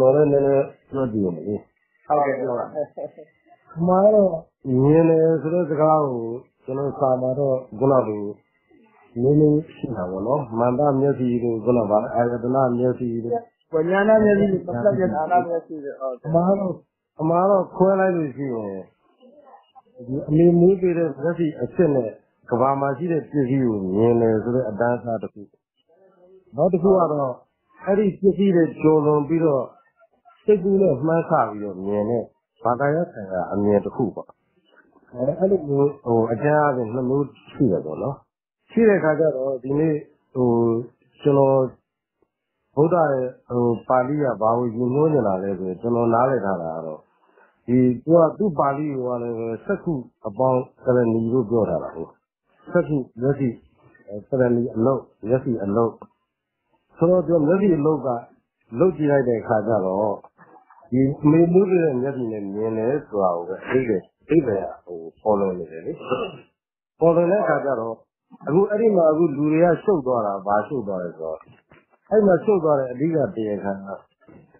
ကျွန်တော်လည်းနည်းနည်းပြောကြည့်ရမလို့ဟုတ်ကဲ့ပြောပါအမှားတော့မြင်တယ်ဆိုတဲ့စကားကိုကျွန်တော်စာမှာတော့ခုနကလိုနည်းနည်းရှိတာပေါ့နော်မန္တမျက်စိကိုခုနကအာယတနာမျက်စိကိုပညာနာမျက်စိနဲ့ပတ်သက်တဲ့အာနာမျက်စိတွေဟုတ်အမှားတော့အမှားတော့ခွဲလိုက်လို့ရှိရင်ဒီအမေမွေးပေးတဲ့မျက်စိအစ်စ်နဲ့ကဘာမှာရှိတဲ့ပစ္စည်းကိုမြင်တယ်ဆိုတဲ့အတန်းစားတစ်ခုနောက်တစ်ခုကတော့အဲ့ဒီပစ္စည်းတွေကြုံလွန်ပြီးတော့ စိတ်ကူးနဲ့မှန်းဆပြီးတော့မြင်တဲ့ဘာသာရပ်ဆိုင်ရာအမြင်တစ်ခုပေါ့အဲအဲ့လိုမျိုးဟိုအကျဉ်းအချင်းနှစ်မျိုးရှိတယ်ပေါ့နော်ရှိတဲ့အခါကျတော့ဒီနေ့ဟိုကျွန်တော်ဗုဒ္ဓရဲ့ဟိုပါဠိကဘာကိုယူနှိုးနေတာလဲဆိုရင်ကျွန်တော်နားလည်ထားတာကတော့ဒီသူကသူ့ပါဠိကိုကလည်းပဲစက္ခုအပေါင်းကရဏီလို့ပြောထားတာဟုတ်စက္ခုမျက်စိအဲကရဏီအလုတ်မျက်စိအလုတ်ဆိုတော့ဒီမျက်စိအလုတ်ကလုတ်ကြည့်လိုက်တဲ့အခါကျတော့ ဒီမေမှုတွေရဲ့မျက်စိနဲ့မြင်တယ်ဆိုတာကိုပဲအိဗယ်အိဗယ်ကဟိုပေါ်လွင်နေတယ်လေပေါ်လွင်တဲ့အခါကျတော့အခုအဲ့ဒီမှာအခုလူတွေကရှုပ်သွားတာဘာရှုပ်သွားလဲဆိုတော့အဲ့မှာရှုပ်သွားတဲ့အဓိကတရားခံက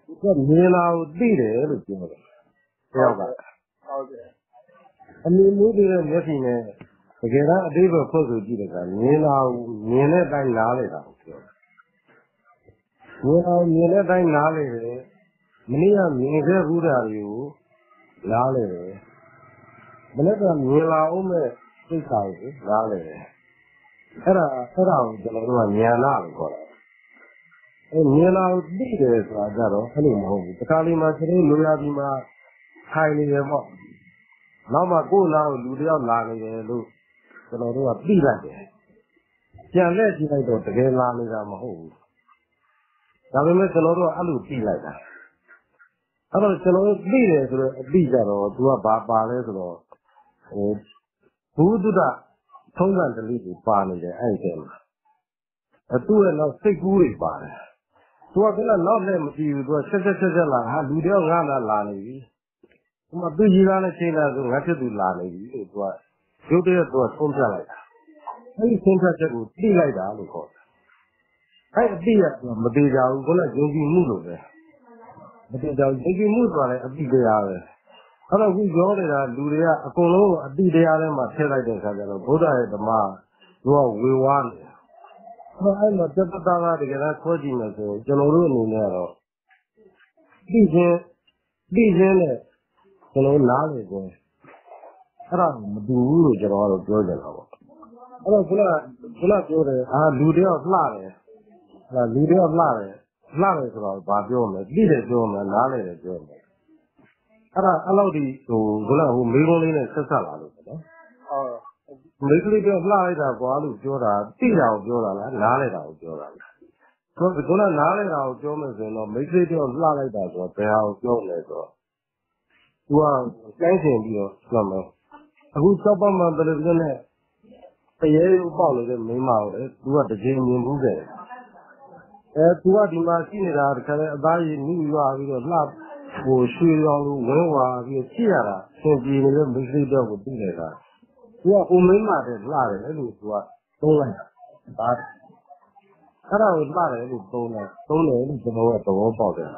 သူကမြင်လာကိုသိတယ်လို့ပြောတယ်တယောက်ကဟုတ်ကဲ့အမြင်မှုတွေရဲ့မျက်စိနဲ့တကယ်တော့အတိတ်ဘဖွင့်ဆိုကြည့်တဲ့အခါမြင်လာကိုမြင်တဲ့အတိုင်းနားလေတာကိုပြောတယ်မြင်အောင်မြင်တဲ့အတိုင်းနားလေတယ် မနေ့ကမြင်ခဲ့ဘူးတာတွေကိုနားလေတယ်မနေ့ကမြင်လာအောင်မဲ့စိတ်ဆိုင်ကိုနားလေတယ်အဲ့ဒါအဲ့ဒါကိုကျွန်တော်တို့ကဉာဏ်နာလို့ခေါ်တာအဲမြင်လာကိုသိတယ်ဆိုတာကြတော့အဲ့လိုမဟုတ်ဘူးတခါလေးမှသတိလိုရပြီးမှထိုင်နေတယ်ပေါ့နောက်မှကိုယ်လာကိုလူတယောက်လာနေတယ်လို့ကျွန်တော်တို့ကသိလိုက်တယ်ပြန်လက်ကြည့်လိုက်တော့တကယ်လာနေတာမဟုတ်ဘူးဒါပေမဲ့ကျွန်တော်တို့ကအဲ့လိုသိလိုက်တာ အဲ့တော့ ကျွန်တော်တို့ သိတယ်ဆိုတော့အသိကြတော့ သူက ဘာပါလဲဆိုတော့ဟိုဘုဒ္ဓထုံးစံတလေးကိုပါနေတယ် အဲ့ဒီထဲမှာအတူရဲ့နောက် စိတ်ကူးတွေပါတယ် သူကကလည်းနောက်လည်းမကြည့်ဘူး သူကဆက်ဆက်ဆက်ဆက်လာဟာလူတယောက် ငါလာလာနေပြီဒီမှာသူကြီးကားနဲ့ ချိန်လာဆို ငါဖြစ်သူ လာနေပြီလို့ သူက ရုပ်တရက်သူကဆုံးဖြတ်လိုက်တာ အဲ့ဒီဆုံးဖြတ်ချက်ကို သိလိုက်တာလို့ ခေါ်တယ် အဲ့အတိရကမသေးကြဘူး ခုနကယုံကြည်မှုလို့ပဲ မသေးကြဘူးယုံကြည်မှုဆိုတာလည်းအတိတရားပဲအဲ့တော့အခုပြောနေတာလူတွေကအကုန်လုံးအတိတရားထဲမှာထည့်လိုက်တဲ့အခါကျတော့ဗုဒ္ဓရဲ့ဓမ္မသူကဝေဝါးနေတယ်အဲ့တော့အဲ့မှာတပ္ပတာကတကယ်တော့ခွဲကြည့်မယ်ဆိုရင်ကျွန်တော်တို့အနေနဲ့ကတော့သိချင်းသိချင်းနဲ့ကျွန်တော်နားလေခြင်းအဲ့ဒါမတူဘူးလို့ကျွန်တော်ကတော့ပြောကြတာပေါ့အဲ့တော့ခုနကခုနပြောတယ်အာလူတယောက်လှတယ်ဟာလူတယောက်လှတယ် လှတယ်ဆိုတော့ဘာပြောမလဲသိတယ်ပြောမလားနားလေတယ်ပြောမလဲအဲ့ဒါအဲ့လောက်ဒီဟိုခုနကဟိုမေးခွန်းလေးနဲ့ဆက်ဆက်လာလို့ပေါ့နော်ဟုတ်မိတ်ကလေးပြောလှလိုက်တာကွာလို့ပြောတာသိတာကိုပြောတာလားနားလိုက်တာကိုပြောတာလားဆိုတော့ခုနနားလိုက်တာကိုပြောမယ်ဆိုရင်တော့မိတ်ကလေးပြောလှလိုက်တာဆိုတော့ဘယ်ဟာကိုပြောလဲဆိုတော့သူကတိုင်းဆင်ပြီးတော့မှတ်မယ်အခုစောက်ပတ်မှန်တယ်လို့နဲ့တရေကိုပေါက်နေတဲ့မိန်းမကိုလေသူကတကြင်မြင်ဘူးခဲ့တယ် အဲသူကဒီမှာရှိနေတာတခါလေအသားရည်နှီးရွာပြီးတော့လှဟိုရွှေရောင်လိုဝဲဝါပြီးကြည့်ရတာသင်ပြေနေတဲ့မိတ်ဆွေတော့ကိုသိနေတာသူကအိုမိန်းမတဲ့လှတယ်အဲ့လိုသူကသုံးလိုက်တာဒါအဲ့ဒါကိုလှတယ်လို့သုံးတယ်သုံးတယ်လို့ကျွန်တော်ကသဘောပေါက်တယ်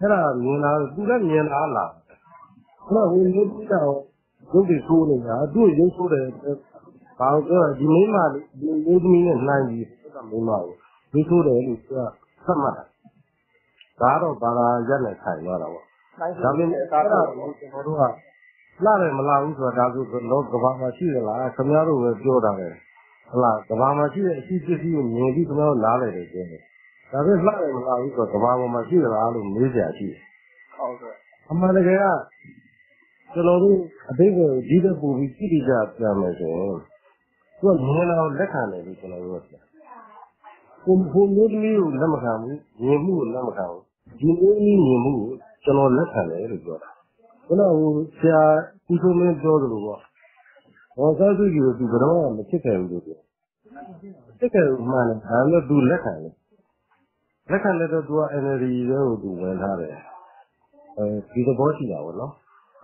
အဲ့ဒါမြင်လာသူလည်းမြင်လာလားအဲ့တော့ဝင်လို့ပြတော့ရုပ်တွေဆိုးနေတာသူ့ရုပ်ဆိုးတယ်ဘာလို့ပြောဒီမိမဒီလေးသမီးနဲ့နှိုင်းပြီးကမိမကို ရုပ်ဆိုးတယ်လို့သူကသတ်မှတ်တာဒါတော့ဘာသာရက်နဲ့ဆိုင်သွားတာပေါ့နိုင်ဒါပေပြီမဲ့ဒါအဲ့တော့ဒါကိုကျွန်တော်တို့ကလာတယ်မလာဘူးဆိုတာဒါဆိုလောကဘာမှာရှိရလားခင်ဗျားတို့ပဲပြောတာလေဟုတ်လားကဘာမှာရှိတဲ့အရှိပစ္စည်းကိုမြင်ပြီးခင်ဗျားတို့နားလည်တယ်ကျင်းတယ်ဒါပေမဲ့လာတယ်မလာဘူးဆိုတော့ကဘာပေါ်မှာရှိရလားလို့မေးကြရှိတယ်ဟုတ်ကဲ့အမှန်တကယ်ကကျွန်တော်တို့အတိတ်ကိုဒီတဲ့ပူပြီးကြည့်ကြပြန်မယ်ဆိုရင်သူကမြင်လာလက်ခံတယ်လို့ကျွန်တော်တို့ကပြော ကိုကိုမျိုးသမီးကိုလက်မခံဘူးမြင်မှုကိုလက်မခံဘူးဒီမျိုးကြီးမြင်မှုကိုကျွန်တော်လက်ခံတယ်လို့ပြောတာခုနကဟိုဆရာဦးစိုးမင်းပြောသလိုပေါ့ဟောစားစုကြီးကိုသူဘယ်တော့မှမချစ်ခဲ့ဘူးလို့ပြောချစ်ခဲ့ဘူးမှန်တယ်ဒါပေမဲ့သူလက်ခံတယ်လက်ခံတဲ့တော့သူက energy တွေကိုသူဝင်ထားတယ်အဲဒီသဘောရှိတာပေါ့နော်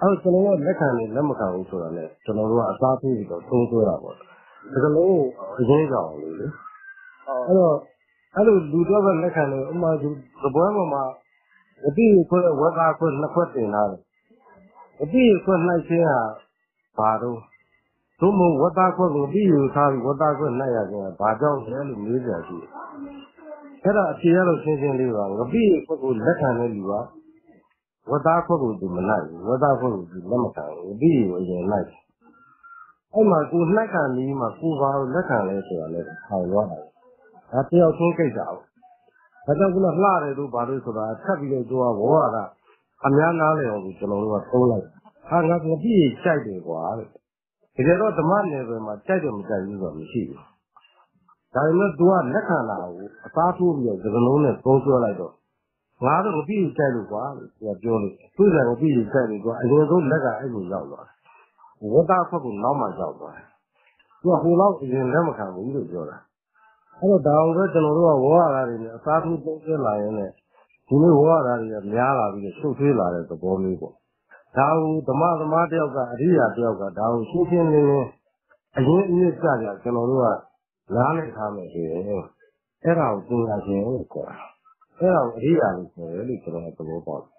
အဲကျွန်တော်ကလက်ခံနေလက်မခံဘူးဆိုတာနဲ့ကျွန်တော်တို့ကအစားထိုးပြီးတော့သုံးဆွဲတာပေါ့ဒါကလုံးအရင်ကြောင်လို့လေဟုတ်အဲ့တော့ အဲ့လိုလူတော့ပဲလက်ခံလို့အမှသူသဘောပေါ်မှာတအတိခွဲဝတ်သားခွဲနှစ်ခွက်တင်လာတယ်အတိခွဲနှိုက်ခြင်းဟာဘာတော့သို့မဟုတ်ဝတ်သားခွဲကိုပြီးယူထားပြီးဝတ်သားခွဲနှိုက်ရခြင်းဟာဘာကြောင့်လဲလို့မေးကြရှိတယ်အဲ့ဒါအဖြေရလို့ရှင်းရှင်းလေးပါငပိခွက်ကိုလက်ခံတဲ့လူကဝတ်သားခွက်ကိုသူမလိုက်ဘူးဝတ်သားခွက်ကိုသူလက်မခံဘူးပြီးယူအရင်လိုက်အဲ့မှာကိုနှိုက်ခံပြီးမှကိုဘာကိုလက်ခံလဲဆိုတာလည်းဟောရောတာ ဒါတယောက်ချင်းကိစ္စအောင်ဒါကြောင့်ကလှတယ်လို့ဘာလို့ဆိုတာထပ်ပြီးတော့သူကဝေါ်ရတာအများနာလေအောင်ကျွန်တော်တို့ကသုံးလိုက်ဟာငါကပြည့်ကြိုက်တယ်ကွာတဲ့တကယ်တော့ဓမ္မနယ်ပယ်မှာကြိုက်တယ်မကြိုက်ဘူးဆိုတာမရှိဘူးဒါပေမဲ့သူကလက်ခံလာကိုအသားထိုးပြီးတော့သကလုံးနဲ့သုံးဆွဲလိုက်တော့ငါတော့မပြည့်ကြိုက်လို့ကွာလို့သူကပြောလို့သူ့ဆိုင်ကိုပြည့်ကြိုက်လို့သူကအရင်ဆုံးလက်ကအဲ့လိုရောက်သွားတယ်ဝတ်သားခွက်ကိုနောက်မှရောက်သွားတယ်သူကဟိုလောက်အရင်လက်မခံဘူးလို့ပြောတာ အဲ့တော့ဒါအောင်ပဲကျွန်တော်တို့ကဝေါ်ရတာတွေနဲ့အစားထိုးသုံးဆွဲလာရင်လည်းဒီလိုဝေါ်ရတာတွေကများလာပြီးရှုပ်ထွေးလာတဲ့သဘောမျိုးပေါ့ဒါကိုဓမ္မသမားတယောက်ကအရိယာတယောက်ကဒါကိုရှင်းရှင်းလင်းလင်းအရင်အမြစ်ကြကြကျွန်တော်တို့ကလားလိုက်ထားမယ်ဆိုရင်အဲ့ဒါကိုသင်ရခြင်းလို့ခေါ်တာအဲ့ဒါကိုအရိယာလို့ခေါ်တယ်လို့ကျွန်တော်သဘောပေါက်တယ်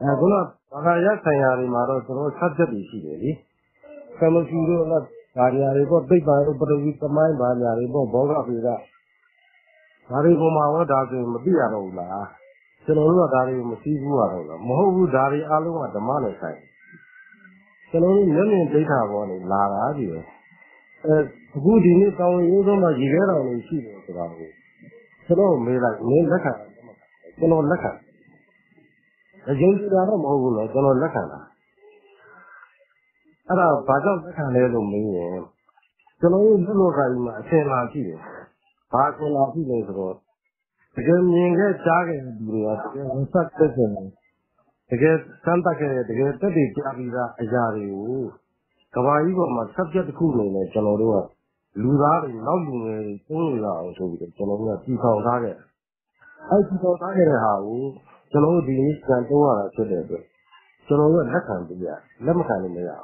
အဲခုနဘာသာရပ်ဆိုင်ရာတွေမှာတော့ကျွန်တော် subject တွေရှိတယ်လေကမ္မစီတို့ ကဘာညာတွေပေါ့သိပ္ပံဥပဒဝီသမိုင်းဘာညာတွေပေါ့ဘောဂဖေကဒါတွေပုံမှာတော့ဒါဆိုရင်မသိရတော့ဘူးလားကျွန်တော်တို့ကဒါတွေကိုမသိဘူးရတော့လားမဟုတ်ဘူးဒါတွေအလုံးကဓမ္မနဲ့ဆိုင်ကျွန်တော်တို့မျက်မြင်ဒိဋ္ဌာဘောနေလာတာကြီးပဲအဲအခုဒီနေ့တောင်းရိုးဆုံးမှရေခဲတော်လေးရှိတယ်ဆိုတာကိုကျွန်တော်မေးလိုက်မင်းလက်ခံတယ်ကျွန်တော်လက်ခံအရင်ကတော့မဟုတ်ဘူးလေကျွန်တော်လက်ခံတာ အဲ့ဒါဘာကြောင့်လက်ခံလဲလို့မေးရင်ကျွန်တော်တို့လူလောကကြီးမှာအထင်လာရှိတယ်ဘာအထင်လာရှိလဲဆိုတော့တကယ်မြင်ခဲ့ကြားခဲ့တဲ့လူတွေကတကယ်ဝန်ဆက်သက်တယ်တကယ်စမ်းသပ်ခဲ့တဲ့တကယ်တက်တည်ကြပြီးသားအရာတွေကိုကဘာကြီးပေါ်မှာ subject တစ်ခုအနေနဲ့ကျွန်တော်တို့ကလူသားတွေနောက်လူငယ်တွေသုံးလို့ရအောင်ဆိုပြီးတော့ကျွန်တော်တို့ကပြည်ဆောင်ထားခဲ့တယ်အဲ့ဒီတော့ထားခဲ့တဲ့ဟာကိုကျွန်တော်တို့ဒီနေ့စံသုံးရတာဖြစ်တဲ့အတွက်ကျွန်တော်တို့လက်ခံပြရလက်မခံလို့မရအော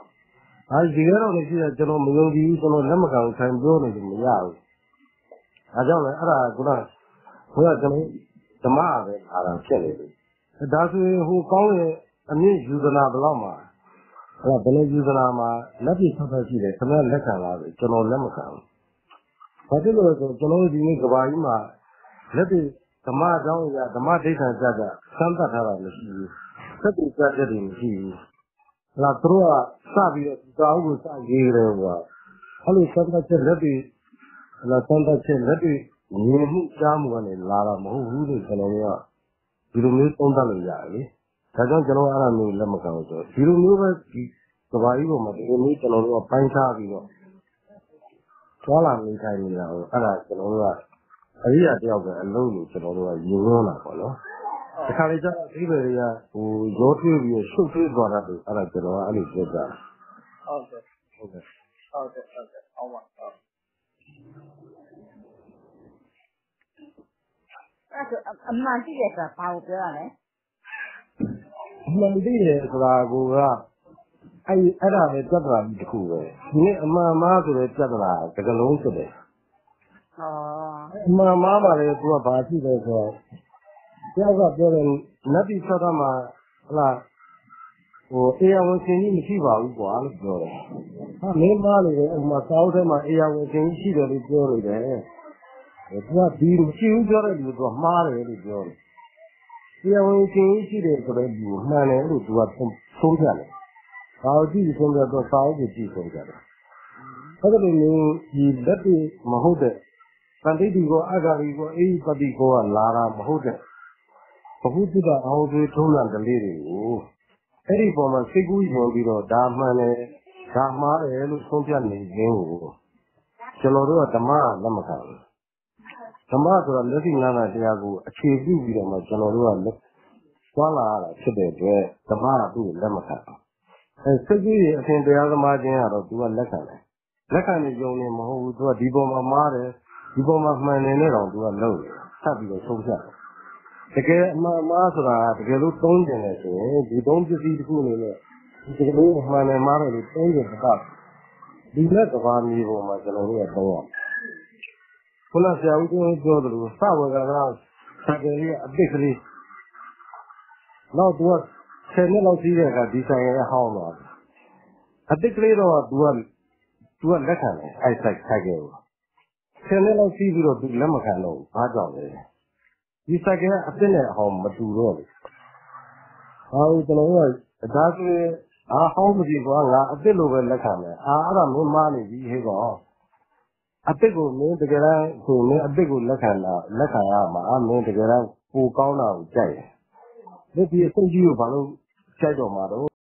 င်။အဲဒီကြတော့လည်းရှိတယ်ကျွန်တော်မယုံကြည်ဘူးကျွန်တော်လက်မခံဘူးဆိုင်ပြောနေလို့မရဘူး။ဒါကြောင့်လည်းအဲ့ဒါကဘုရားကျွန်တော်ဓမ္မပဲအားရဖြစ်နေတယ်။ဒါဆိုရင်ဟိုကောင်းရဲ့အမြင့်ယူဇနာဘယ်လောက်မှာအဲ့ဒါဘယ်လိုယူဇနာမှာလက်ပြဆက်ဆက်ရှိတယ်ခဏလက်ခံလာတယ်ကျွန်တော်လက်မခံဘူး။ဘာဖြစ်လို့လဲဆိုကျွန်တော်ဒီနေ့ကဘာကြီးမှာလက်ပြဓမ္မအကြောင်းအရာဓမ္မဒိဋ္ဌာကြကြစမ်းသပ်ထားတာမရှိဘူး။သက်တည်ကြတဲ့တွေမရှိဘူး။ လာသူတို့ကစပြီးတော့ဒီတောင်းကိုစရေးတယ်ကွာအဲ့လိုစမ်းသပ်ချက်လက်ပြီးလာစမ်းသပ်ချက်လက်ပြီးမြင်မှုကြားမှုကနေလာတာမဟုတ်ဘူးလို့ကျွန်တော်ကဒီလိုမျိုးသုံးသပ်လို့ရတယ်လေဒါကြောင့်ကျွန်တော်အဲ့ဒါမျိုးလက်မခံဘူးဆိုဒီလိုမျိုးပဲဒီကဘာကြီးပေါ်မှာဒီလိုမျိုးကျွန်တော်တို့ကပိုင်းခြားပြီးတော့သွားလာနေထိုင်နေတာကိုအဲ့ဒါကျွန်တော်တို့ကအရိယာတယောက်ပဲအလုံးလို့ကျွန်တော်တို့ကယူရောလာပေါ့နော် တခါလေကျတော့ဒီဘယ်တွေကဟိုရောထွေးပြီးရှုပ်ထွေးသွားတာလို့အဲ့ဒါကျွန်တော်ကအဲ့လိုပြောကြတာဟုတ်ကဲ့ဟုတ်ကဲ့ဟုတ်ကဲ့ဟုတ်ကဲ့အောင်ပါဟုတ်အဲ့ဒါဆိုအမှန်ရှိတယ်ဆိုတာဘာကိုပြောရလဲအမှန်တည်းရဆိုတာကိုကအဲ့အဲ့ဒါပဲပြဿနာကြီးတစ်ခုပဲဒီနေ့အမှန်မှားဆိုတဲ့ပြဿနာတကလုံးဖြစ်တယ်ဟောအမှန်မှားပါလေသူကဘာဖြစ်လဲဆိုတော့ တယောက်ကပြောတယ်နတ်ပြည်ဆက်တာမှာဟလာဟိုအေယဝန်ရှင်ကြီးမရှိပါဘူးကွာလို့ပြောတယ်ဟာမင်းမားနေတယ်အမှစောင်းထဲမှာအေယဝန်ရှင်ကြီးရှိတယ်လို့ပြောနေတယ်သူကဒီမရှိဘူးပြောတဲ့လူကမှားတယ်လို့ပြောတယ်တရားဝင်ရှင်ကြီးရှိတယ်ဆိုတဲ့လူမှန်တယ်လို့သူကသုံးဖြတ်တယ်။ဘာလို့ကြည့်ဆုံးပြတော့စာအုပ်ကိုကြည့်ဆုံးပြတယ်။အဲ့ဒါလိုမျိုးဒီလက်တွေမဟုတ်တဲ့တန်တိတိကိုအဂါရီကိုအေးပတိကိုကလာတာမဟုတ်တဲ့ ဘုဟုတ္တအောင်သွေးထုံးလံကလေးတွေကိုအဲ့ဒီပေါ်မှာစိတ်ကူးဝင်ပြီးတော့ဒါမှန်တယ်ဒါမှားတယ်လို့ဆုံးဖြတ်နေခြင်းကိုကျွန်တော်တို့ကဓမ္မလက်မခံဘူးဓမ္မဆိုတာလက်ရှိနာနာတရားကိုအခြေပြုပြီးတော့မှကျွန်တော်တို့ကလက်သွားလာရတာဖြစ်တဲ့အတွက်ဓမ္မကသူ့ကိုလက်မခံဘူးအဲစိတ်ကြီးရဲ့အရှင်တရားသမားချင်းကတော့သူကလက်ခံတယ်လက်ခံနေကြုံနေမဟုတ်ဘူးသူကဒီပေါ်မှာမားတယ်ဒီပေါ်မှာမှန်တယ်နဲ့တော့သူကလုံးတယ်ဆက်ပြီးတော့ဆုံးဖြတ်တယ် တကယ်အမှန်မှားဆိုတာတကယ်လို့သုံးကျင်တယ်ဆိုရင်ဒီသုံးပစ္စည်းတစ်ခုအနေနဲ့ဒီကလေးမှန်တယ်မှားတယ်လို့သုံးကျင်တာဒီလက်ကဘာမျိုးပေါ်မှာကျွန်တော်တို့ကသုံးရမယ်ခုနဆရာဦးကျော်ပြောသလိုစဝေကကစာပေရဲ့အတိတ်ကလေးနောက်သူကဆယ်နှစ်လောက်ရှိတဲ့အခါဒီဆိုင်ရဲ့ဟောင်းသွားတယ်အတိတ်ကလေးတော့သူကသူကလက်ခံတယ်အဲ့ဆိုင်ဆိုင်ကဆယ်နှစ်လောက်ရှိပြီးတော့သူလက်မခံတော့ဘာကြောင့်လဲ ဒီဆိုင်ကအစ်စ်နဲ့အဟောင်းမတူတော့ဘူးဟာကျွန်တော်ကဒါဆိုရင်အားဟောင်းမကြည့်ကွာငါအစ်စ်လိုပဲလက်ခံမယ်အာအဲ့ဒါမင်းမားနေပြီဟေးကောအစ်စ်ကိုမင်းတကယ်တမ်းဆိုမင်းအစ်စ်ကိုလက်ခံတာလက်ခံရမှာအမင်းတကယ်တမ်းပိုကောင်းတာကိုကြိုက်တယ်ဒီဒီအစ်စ်ကြီးကိုဘာလို့ကြိုက်တော့မှာတော့